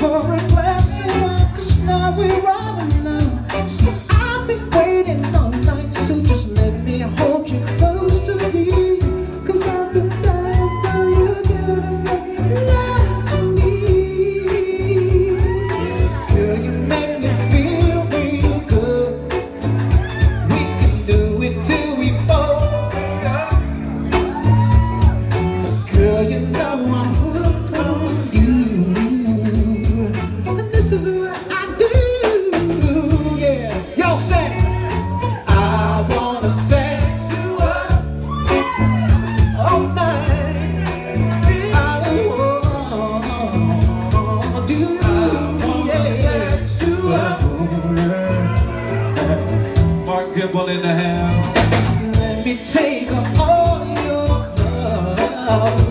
for a glass Cause now we're alone you're willing to. Let me take off all your clothes.